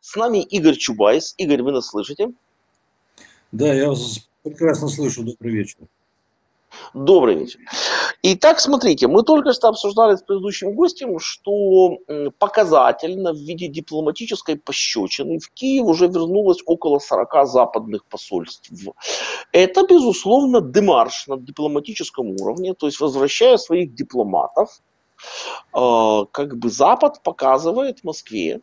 С нами Игорь Чубайс. Игорь, вы нас слышите? Да, я вас прекрасно слышу. Добрый вечер. Добрый вечер. Итак, смотрите, мы только что обсуждали с предыдущим гостем, что показательно в виде дипломатической пощечины в Киев уже вернулось около 40 западных посольств. Это, безусловно, демарш на дипломатическом уровне, то есть возвращая своих дипломатов, а, как бы Запад показывает Москве,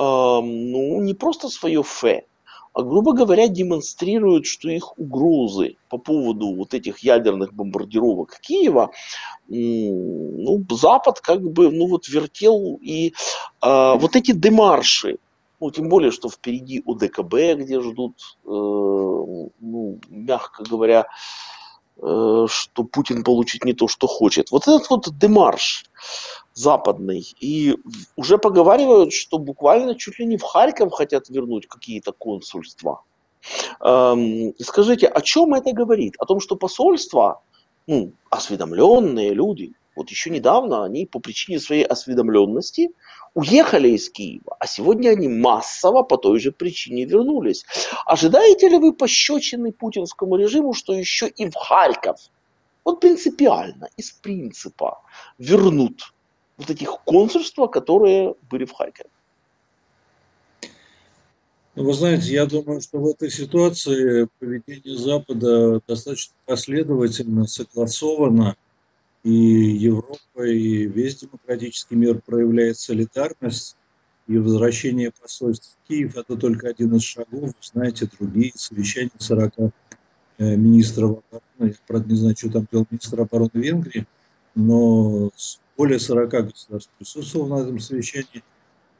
ну, не просто свое фе, а, грубо говоря, демонстрируют, что их угрозы по поводу вот этих ядерных бомбардировок Киева, ну, Запад как бы, ну, вот вертел и э, вот эти демарши, ну, тем более, что впереди ОДКБ, где ждут, э, ну, мягко говоря, э, что Путин получит не то, что хочет. Вот этот вот демарш, западный. И уже поговаривают, что буквально чуть ли не в Харьков хотят вернуть какие-то консульства. Эм, скажите, о чем это говорит? О том, что посольства, ну, осведомленные люди, вот еще недавно они по причине своей осведомленности уехали из Киева, а сегодня они массово по той же причине вернулись. Ожидаете ли вы пощечины путинскому режиму, что еще и в Харьков, вот принципиально, из принципа, вернут вот этих консульства, которые были в Харькове. Ну, вы знаете, я думаю, что в этой ситуации поведение Запада достаточно последовательно, согласовано, и Европа, и весь демократический мир проявляет солидарность, и возвращение посольств в Киев – это только один из шагов. Вы знаете, другие совещания 40 э, министров обороны, я, правда, не знаю, что там делал министр обороны Венгрии, но более 40 государств присутствовало на этом совещании.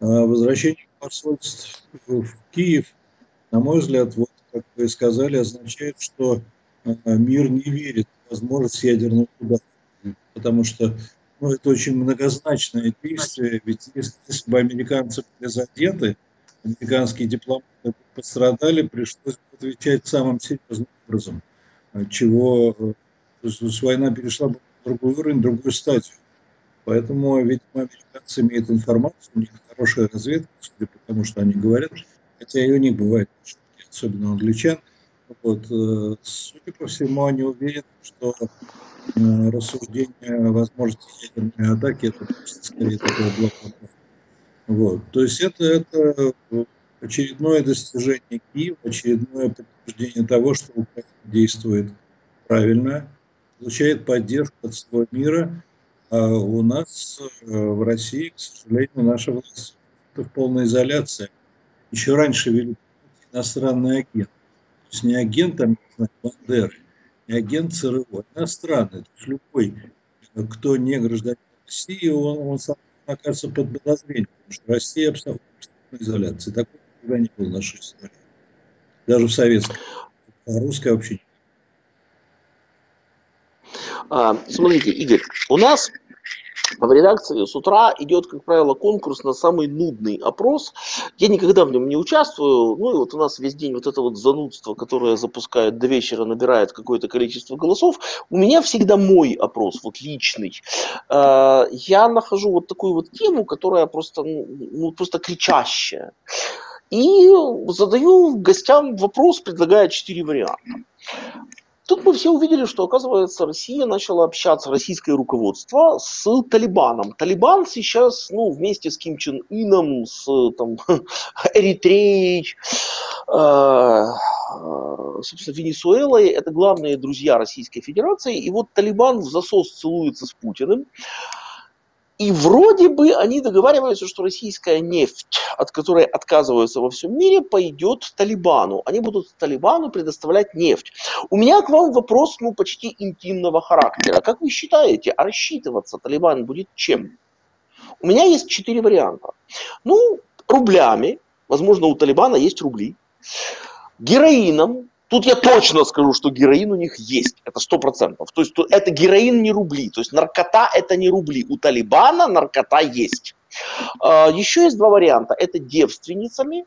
А возвращение посольств в Киев, на мой взгляд, вот, как вы сказали, означает, что а, мир не верит в возможность ядерного удара. Потому что ну, это очень многозначное действие, ведь если, если бы американцы были задеты, американские дипломаты пострадали, пришлось отвечать самым серьезным образом, чего то есть, война перешла бы в другой уровень, другую стадию. Поэтому, видимо, американцы имеют информацию, у них хорошая разведка, судя по тому, что они говорят, хотя у них бывает, особенно англичан. Вот, э, судя по всему, они уверены, что э, рассуждение возможности ядерной атаки это просто скорее такое блока. Вот. То есть это, это очередное достижение Киева, очередное подтверждение того, что Украина действует правильно, получает поддержку от всего мира, у нас э, в России, к сожалению, наша власть в полной изоляции. Еще раньше вели иностранный агент. То есть не агент там, не Бандеры, не агент ЦРУ, а иностранный. То есть любой, кто не гражданин России, он, он сам окажется под подозрением, потому что Россия абсолютно изоляции. Такого никогда не было в нашей истории. Даже в советской. А русская вообще не а, смотрите, Игорь, у нас в редакции с утра идет, как правило, конкурс на самый нудный опрос. Я никогда в нем не участвую. Ну и вот у нас весь день вот это вот занудство, которое запускает до вечера, набирает какое-то количество голосов. У меня всегда мой опрос, вот личный. А, я нахожу вот такую вот тему, которая просто, ну, ну просто кричащая. И задаю гостям вопрос, предлагая четыре варианта. Тут мы все увидели, что, оказывается, Россия начала общаться, российское руководство, с Талибаном. Талибан сейчас, ну, вместе с Ким Чен Ином, с там, Эритреей, э, собственно, Венесуэлой, это главные друзья Российской Федерации. И вот Талибан в засос целуется с Путиным. И вроде бы они договариваются, что российская нефть, от которой отказываются во всем мире, пойдет Талибану. Они будут Талибану предоставлять нефть. У меня к вам вопрос ну, почти интимного характера. Как вы считаете, а рассчитываться Талибан будет чем? У меня есть четыре варианта. Ну, рублями. Возможно, у Талибана есть рубли. Героином, Тут я точно скажу, что героин у них есть, это сто процентов. То есть это героин не рубли, то есть наркота это не рубли. У Талибана наркота есть. А, Еще есть два варианта. Это девственницами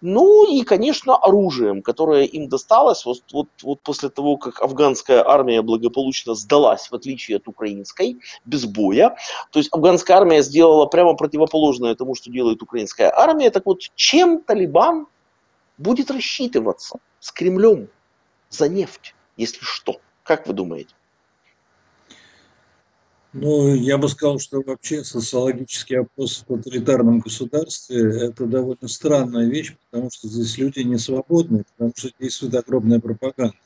Ну и, конечно, оружием, которое им досталось вот, вот, вот после того, как афганская армия благополучно сдалась, в отличие от украинской, без боя. То есть афганская армия сделала прямо противоположное тому, что делает украинская армия. Так вот, чем Талибан будет рассчитываться с Кремлем за нефть, если что? Как вы думаете? Ну, я бы сказал, что вообще социологический опрос в тоталитарном государстве – это довольно странная вещь, потому что здесь люди не свободны, потому что действует огромная пропаганда.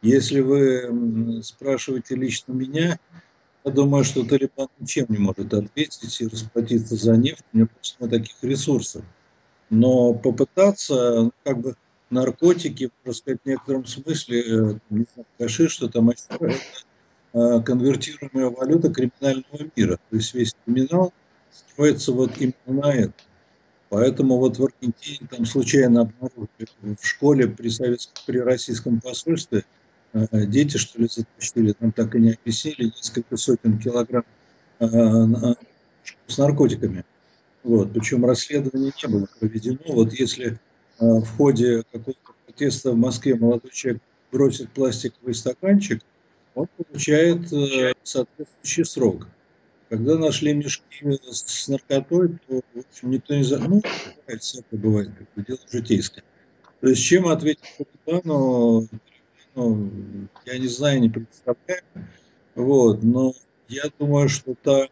Если вы спрашиваете лично меня, я думаю, что Талибан ничем не может ответить и расплатиться за нефть, у него просто нет таких ресурсов. Но попытаться, как бы, наркотики, просто сказать, в некотором смысле, э, не знаю, гашиш, что там это Э, конвертируемая валюта криминального мира. То есть весь криминал строится вот именно на это. Поэтому вот в Аргентине там случайно обнаружили в школе при, советском, при российском посольстве э, дети, что ли, затащили, там так и не объяснили, несколько сотен килограмм с наркотиками. Вот. Причем расследование не было проведено. Вот если в ходе какого-то протеста в Москве молодой человек бросит пластиковый стаканчик – он получает э, соответствующий срок. Когда нашли мешки с наркотой, то, в общем, никто не знает. Ну, всякое бывает, как бы дело житейское. То есть, чем ответить капитану, ну, я не знаю, не представляю. Вот, но я думаю, что та,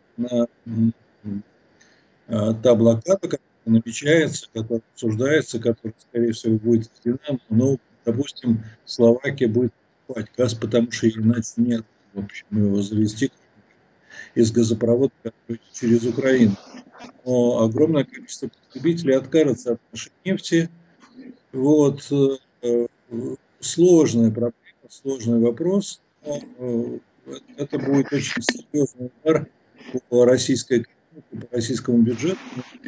а, та блокада, которая намечается, которая обсуждается, которая, скорее всего, будет введена, ну, допустим, Словакия будет покупать газ, потому что иначе нет. В общем, его завести из газопровода через Украину. Но огромное количество потребителей откажется от нашей нефти. Вот. Э, сложная проблема, сложный вопрос. Но э, это будет очень серьезный удар по российской экономике, по российскому бюджету.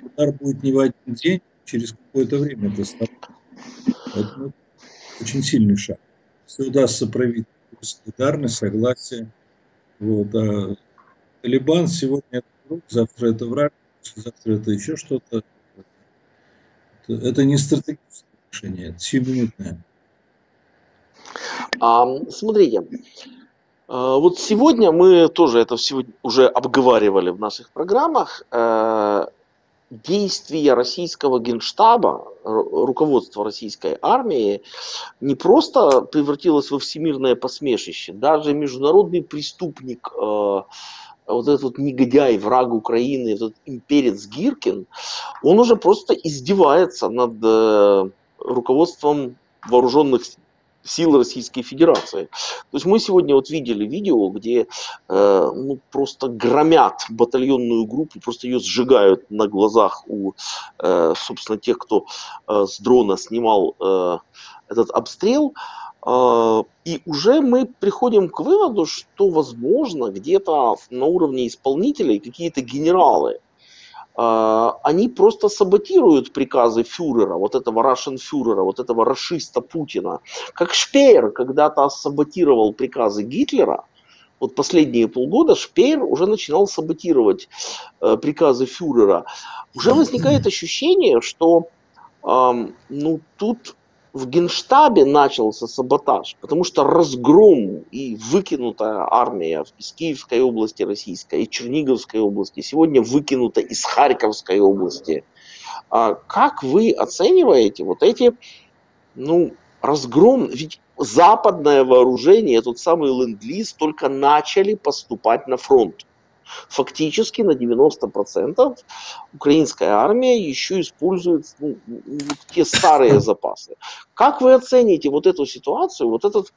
Удар будет не в один день, через какое-то время это станет. Очень сильный шаг если удастся проявить солидарность, согласие. Вот, а Талибан сегодня это друг, завтра это враг, завтра это еще что-то. Это, не стратегическое решение, это сиюминутное. А, смотрите, а, вот сегодня мы тоже это сегодня уже обговаривали в наших программах. Э, действия российского генштаба, руководства российской армии не просто превратилось во всемирное посмешище, даже международный преступник, э, вот этот вот негодяй, враг Украины, этот имперец Гиркин, он уже просто издевается над э, руководством вооруженных сил Российской Федерации. То есть мы сегодня вот видели видео, где э, ну, просто громят батальонную группу, просто ее сжигают на глазах у, э, собственно, тех, кто э, с дрона снимал э, этот обстрел. Э, и уже мы приходим к выводу, что, возможно, где-то на уровне исполнителей какие-то генералы они просто саботируют приказы фюрера, вот этого Russian фюрера, вот этого расиста Путина. Как Шпеер когда-то саботировал приказы Гитлера, вот последние полгода Шпеер уже начинал саботировать э, приказы фюрера. Уже возникает ощущение, что э, ну, тут в Генштабе начался саботаж, потому что разгром и выкинутая армия из Киевской области российской и Черниговской области сегодня выкинута из Харьковской области. А как вы оцениваете вот эти, ну, разгром, ведь западное вооружение, тот самый ленд-лиз, только начали поступать на фронт фактически на 90% украинская армия еще использует ну, те старые запасы. Как вы оцените вот эту ситуацию, вот этот,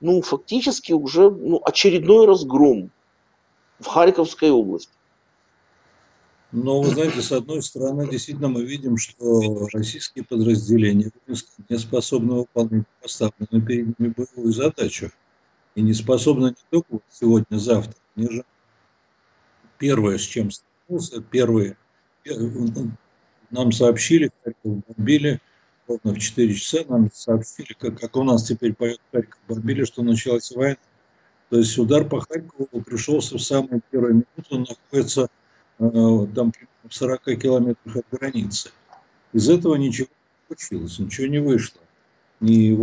ну, фактически уже ну, очередной разгром в Харьковской области? Но, вы знаете, с одной стороны, действительно мы видим, что российские подразделения не способны выполнять поставленную перед ними боевую задачу. И не способны не только сегодня-завтра, они же первое, с чем столкнулся, первые, нам сообщили, Харьков бомбили, ровно в 4 часа нам сообщили, как, как у нас теперь поет Харьков бомбили, что началась война. То есть удар по Харькову пришелся в самую первую минуту, он находится э, там в 40 километрах от границы. Из этого ничего получилось, ничего не вышло. И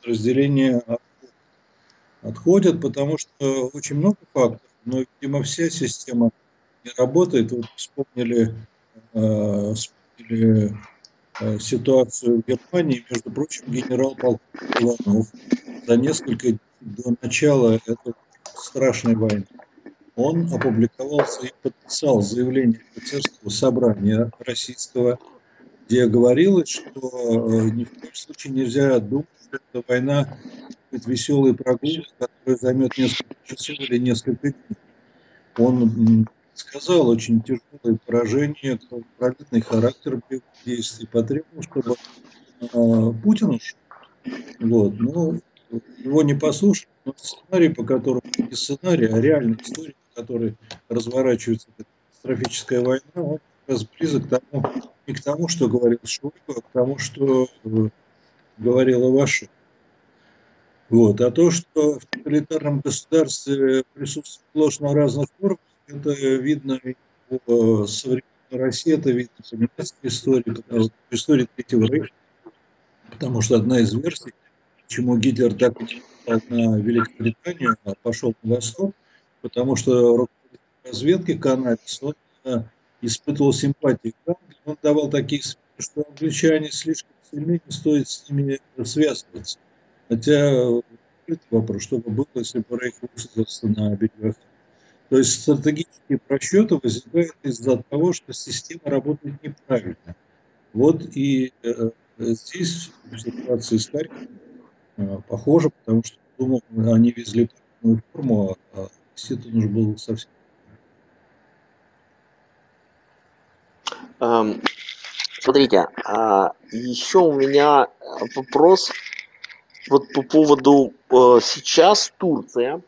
подразделения отходят, потому что очень много факторов, но, видимо, вся система не работает. Вот вспомнили, э, вспомнили э, ситуацию в Германии, между прочим, генерал-полковник Иванов за несколько дней до начала этой страшной войны он опубликовал и подписал заявление офицерского собрания российского, где говорилось, что э, ни в коем случае нельзя думать, что эта война будет веселой прогулкой, которая займет несколько часов или несколько дней. Он сказал очень тяжелое поражение, кровопролитный характер действий, потребовал, чтобы э, Путин. Вот. Но его не послушали, но сценарий, по которому не сценарий, а реальная история, которой разворачивается катастрофическая война, он как раз близок к тому, не к тому, что говорил Шойгу, а к тому, что э, говорил Ивашев. Вот. А то, что в тоталитарном государстве присутствует ложь на разных формах, это видно и по современной России, это видно по немецкой истории, по истории Третьего Рейха, потому что одна из версий, почему Гитлер так на Великобританию, а пошел на восток, потому что руководитель разведки Канадец, он э, испытывал симпатии к Англии, он давал такие что англичане слишком сильны, не стоит с ними связываться. Хотя вопрос, что бы было, если бы Рейх высадился на берегах. То есть стратегические просчеты возникают из-за того, что система работает неправильно. Вот и э, здесь ситуация с Харьковом э, похожа, потому что думал, они везли форму, а действительно нужно было совсем. Смотрите, а еще у меня вопрос вот по поводу э, сейчас Турция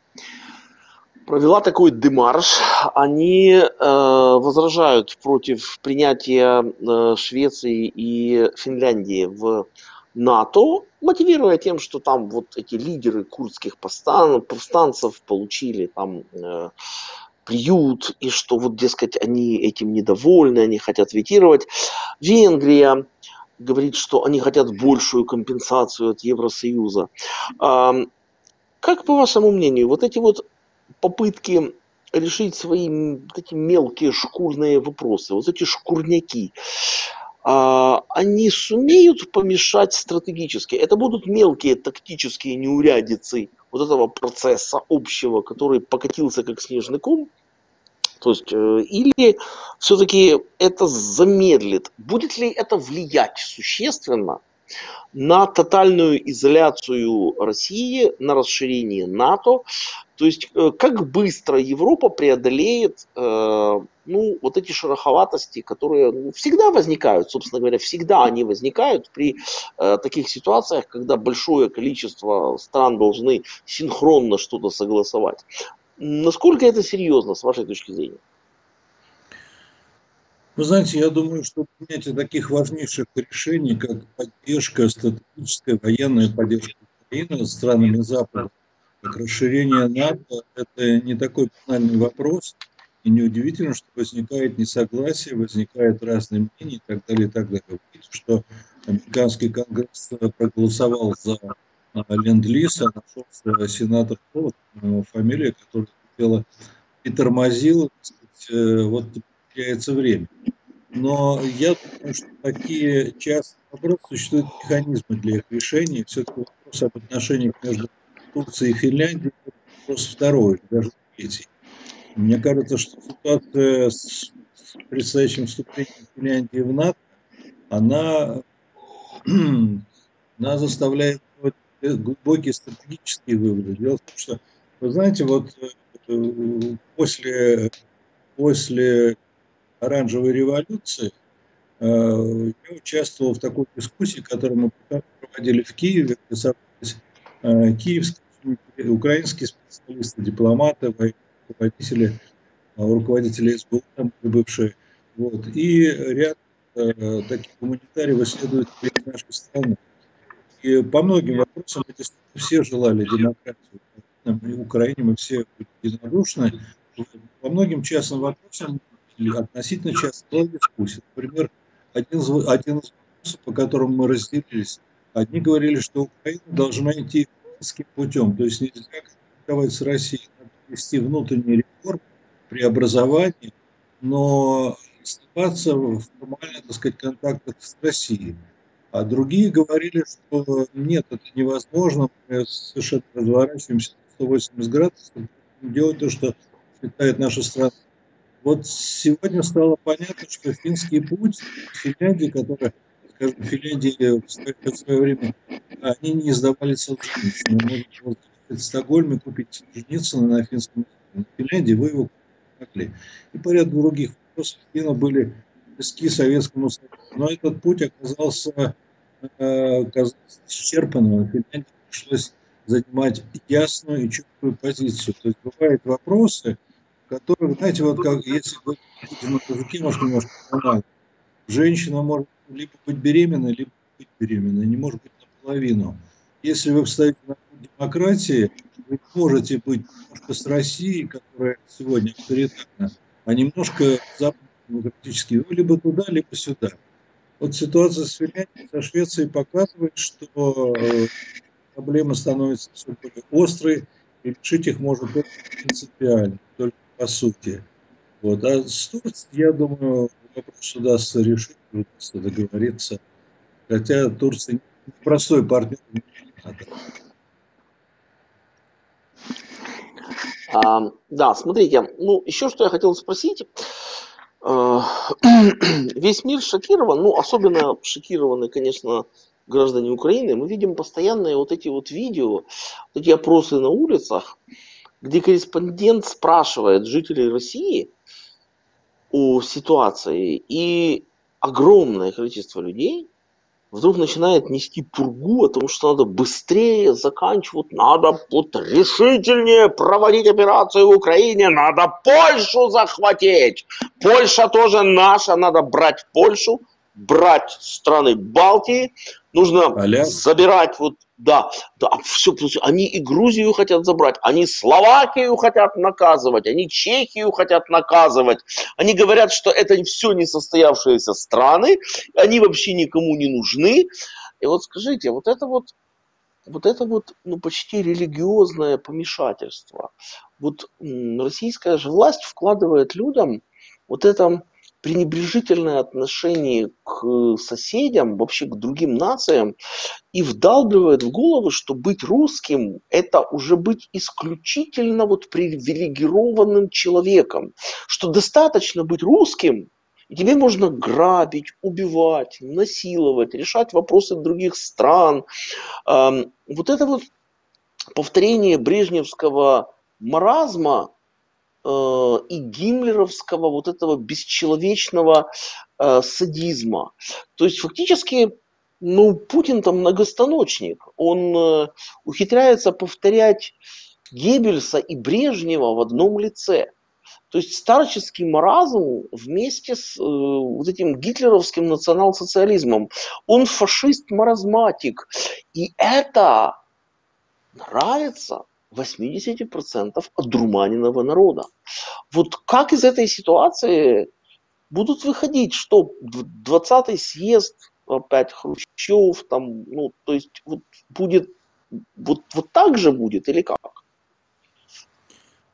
провела такой демарш. Они э, возражают против принятия э, Швеции и Финляндии в НАТО, мотивируя тем, что там вот эти лидеры курдских повстан, повстанцев получили там э, приют, и что вот, дескать, они этим недовольны, они хотят ветировать. Венгрия говорит, что они хотят большую компенсацию от Евросоюза. А, как по вашему мнению, вот эти вот попытки решить свои вот эти мелкие шкурные вопросы, вот эти шкурняки, а, они сумеют помешать стратегически. Это будут мелкие тактические неурядицы вот этого процесса общего, который покатился как снежный ком. То есть, э, или все-таки это замедлит. Будет ли это влиять существенно на тотальную изоляцию России, на расширение НАТО. То есть э, как быстро Европа преодолеет э, ну, вот эти шероховатости, которые ну, всегда возникают, собственно говоря, всегда они возникают при э, таких ситуациях, когда большое количество стран должны синхронно что-то согласовать. Насколько это серьезно, с вашей точки зрения? Вы знаете, я думаю, что принятие таких важнейших решений, как поддержка, стратегическая военная поддержка Украины странами Запада, как расширение НАТО, это не такой банальный вопрос. И неудивительно, что возникает несогласие, возникают разные мнения и так далее, и так далее. Видите, что американский конгресс проголосовал за а, ленд-лиз, а нашелся сенатор фамилия, которая хотела и тормозила, сказать, э, вот теряется время. Но я думаю, что такие частные вопросы существуют механизмы для их решения. Все-таки вопрос об отношениях между Турцией и Финляндией вопрос второй, даже третий. Мне кажется, что ситуация с предстоящим вступлением Финляндии в НАТО, она, она заставляет глубокие стратегические выводы. Дело в том, что, вы знаете, вот э, после, после оранжевой революции, э, я участвовал в такой дискуссии, которую мы проводили в Киеве, где собрались э, киевские, украинские специалисты, дипломаты, руководители, э, руководители СБУ, там бывшие, вот, и ряд таких гуманитариев исследователей нашей страны. И по многим вопросам мы все желали демократии. В Украине мы все единодушны. По многим частным вопросам или относительно часто была дискуссия. Например, один из, один из вопросы, по которым мы разделились. Одни говорили, что Украина должна идти финским путем, то есть нельзя конфликтовать с Россией, надо вести внутренний реформ, преобразование, но оставаться в формально, так сказать, контактах с Россией. А другие говорили, что нет, это невозможно, мы совершенно разворачиваемся на 180 градусов, делать то, что считает наша страна. Вот сегодня стало понятно, что финский путь Финляндии, которая, скажем, Финляндии в свое, в свое время, они не издавали Солженицына. Можно было в Стокгольме купить Солженицына на финском языке. В Финляндии вы его могли. И по ряду других вопросов финны были близки Советскому Союзу. Но этот путь оказался оказался исчерпанным, Финляндии пришлось занимать ясную и четкую позицию. То есть бывают вопросы, которые, знаете, вот как если вы на языке, может, немножко банально. Женщина может либо быть беременной, либо быть беременной, не может быть наполовину. Если вы встаете на демократии, вы можете быть немножко с Россией, которая сегодня авторитарна, а немножко западно-демократически, либо туда, либо сюда. Вот ситуация с Финляндией, со Швецией показывает, что э, проблемы становятся все более острые, и решить их может только принципиально, только по сути. Вот. А с Турцией, я думаю, вопрос удастся решить, удастся договориться. Хотя Турция не простой партнер. А, да, смотрите, ну еще что я хотел спросить. Э, весь мир шокирован, ну, особенно шокированы, конечно, граждане Украины. Мы видим постоянные вот эти вот видео, вот эти опросы на улицах, где корреспондент спрашивает жителей России о ситуации, и огромное количество людей вдруг начинает нести пургу о том, что надо быстрее заканчивать, надо вот решительнее проводить операцию в Украине, надо Польшу захватить. Польша тоже наша, надо брать Польшу, брать страны Балтии, нужно Аля. забирать вот да, да, все, они и Грузию хотят забрать, они Словакию хотят наказывать, они Чехию хотят наказывать. Они говорят, что это все несостоявшиеся страны, они вообще никому не нужны. И вот скажите, вот это вот, вот это вот, ну, почти религиозное помешательство. Вот российская же власть вкладывает людям вот это пренебрежительное отношение к соседям, вообще к другим нациям, и вдалбливает в голову, что быть русским – это уже быть исключительно вот привилегированным человеком, что достаточно быть русским, и тебе можно грабить, убивать, насиловать, решать вопросы других стран. Вот это вот повторение брежневского маразма, и гиммлеровского вот этого бесчеловечного э, садизма. То есть фактически ну, Путин там многостаночник. Он э, ухитряется повторять Геббельса и Брежнева в одном лице. То есть старческий маразм вместе с э, вот этим гитлеровским национал-социализмом. Он фашист-маразматик. И это нравится 80% одурманенного народа. Вот как из этой ситуации будут выходить, что 20-й съезд, опять Хрущев, там, ну, то есть вот будет, вот, вот так же будет или как?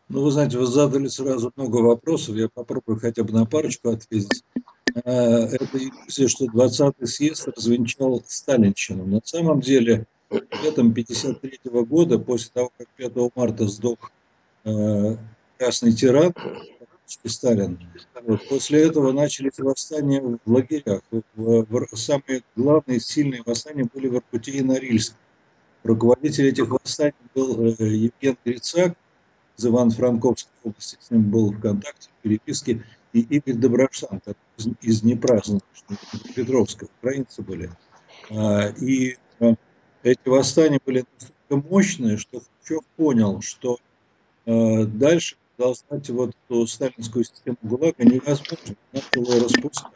Ну, вы знаете, вы задали сразу много вопросов, я попробую хотя бы на парочку ответить. А, это иллюзия, что 20-й съезд развенчал Сталинщину. На самом деле, летом 1953 года, после того, как 5 марта сдох э, красный тиран, Сталин, вот, после этого начались восстания в лагерях. В, в, самые главные сильные восстания были в Иркутии и Норильске. Руководитель этих восстаний был э, Евген Грицак из Ивано-Франковской области, с ним был в контакте, в переписке, и Игорь Доброшан из, из Днепра, Петровска, украинцы были. А, и а, эти восстания были настолько мощные, что Хрущев понял, что э, дальше продолжать вот эту сталинскую систему ГУЛАГа невозможно, начал его распускать.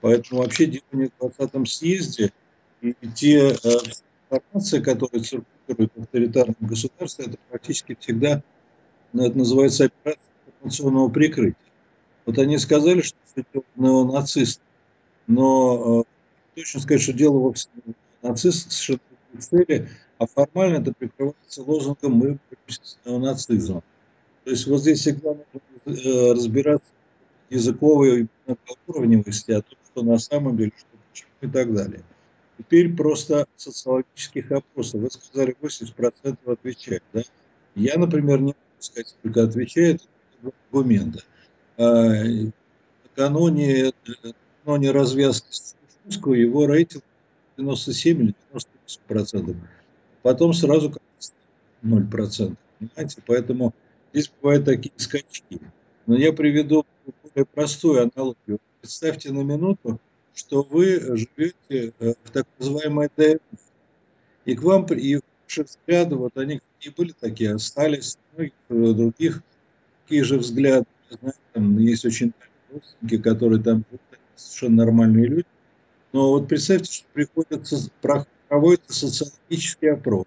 Поэтому вообще дело не в 20-м съезде, и те э, которые циркулируют в авторитарном государстве, это практически всегда, ну, это называется операция информационного прикрытия. Вот они сказали, что это неонацисты, но э, точно сказать, что дело вовсе не нацист совершенно цели, а формально это прикрывается лозунгом «мы боремся с неонацизмом». То есть вот здесь всегда нужно э, разбираться языковой и многоуровневости, а то, что на самом деле, что почему и так далее. Теперь просто социологических опросов. Вы сказали, 80% отвечают. Да? Я, например, не могу сказать, сколько отвечает аргумента. Накануне, накануне развязки с его рейтинг 97 или 98 процентов. Потом сразу 0 процентов. Понимаете? Поэтому здесь бывают такие скачки. Но я приведу более простую аналогию. Представьте на минуту, что вы живете э, в так называемой ДНФ. И к вам, и ваши взгляды, вот они и были такие, остались, многих э, других такие же взгляды. Знаете, там есть очень родственники, которые там совершенно нормальные люди. Но вот представьте, что приходится, проводится социологический опрос.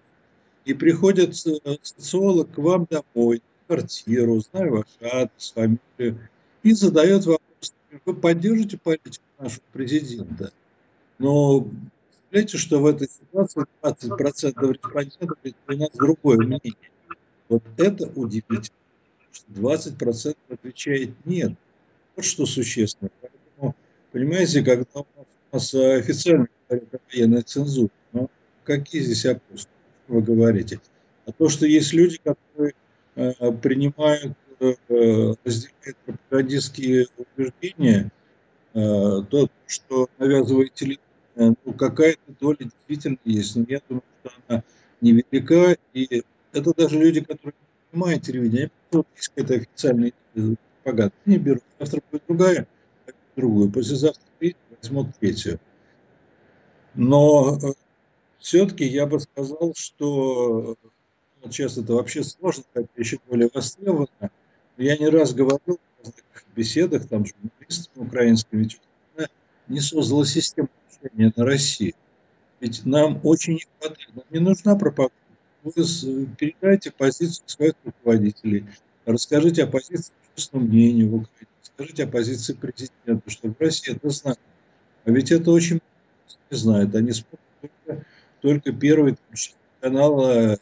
И приходит э, социолог к вам домой, в квартиру, знаю ваш адрес, фамилию, и задает вопрос, вы поддержите политику нашего президента? Но представляете, что в этой ситуации 20% респондентов у нас другое мнение. Вот это удивительно, что 20% отвечает нет. Вот что существенно. Поэтому, понимаете, когда у нас нас э, официально говорят о военной цензуре, но какие здесь опросы? Вы говорите? А то, что есть люди, которые э, принимают, э, разделяют пропагандистские убеждения, то, что навязывает ну, какая-то доля действительно есть. Но я думаю, что она невелика, и это даже люди, которые не понимают телевидение, они есть какая-то официальная пропаганда, не берут. Завтра будет другая, другую, послезавтра возьмут третью. Но э, все-таки я бы сказал, что ну, сейчас это вообще сложно, хотя еще более востребовано. Я не раз говорил в разных беседах там, с журналистами украинскими, ведь не создала систему мышления на России. Ведь нам очень не хватает, нам не нужна пропаганда. Вы передайте позицию своих руководителей, расскажите о позиции общественного мнения в Украине, расскажите о позиции президента, что в России это знают. А ведь это очень не знают. Они смотрят только, только первый канал,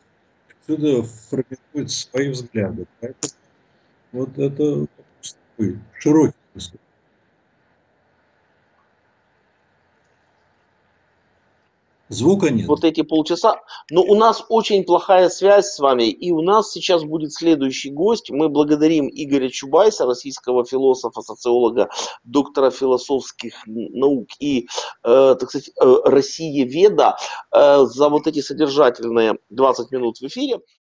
отсюда формируют свои взгляды. Поэтому вот это широкий взгляд. Звука нет. Вот эти полчаса. Но у нас очень плохая связь с вами, и у нас сейчас будет следующий гость. Мы благодарим Игоря Чубайса, российского философа, социолога, доктора философских наук и, э, так сказать, э, Россия Веда э, за вот эти содержательные 20 минут в эфире.